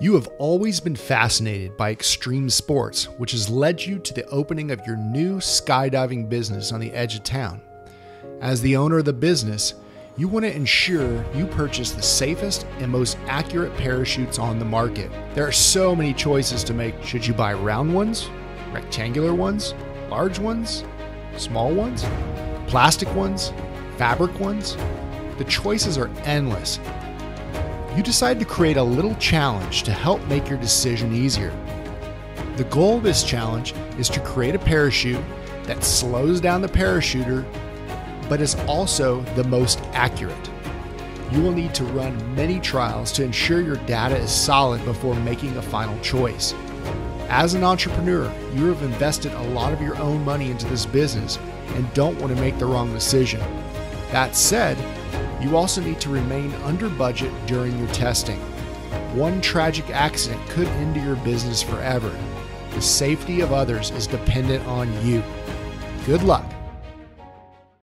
You have always been fascinated by extreme sports, which has led you to the opening of your new skydiving business on the edge of town. As the owner of the business, you want to ensure you purchase the safest and most accurate parachutes on the market. There are so many choices to make. Should you buy round ones, rectangular ones, large ones, small ones, plastic ones, fabric ones? The choices are endless you decide to create a little challenge to help make your decision easier. The goal of this challenge is to create a parachute that slows down the parachuter but is also the most accurate. You will need to run many trials to ensure your data is solid before making a final choice. As an entrepreneur, you have invested a lot of your own money into this business and don't want to make the wrong decision. That said, you also need to remain under budget during your testing. One tragic accident could end your business forever. The safety of others is dependent on you. Good luck.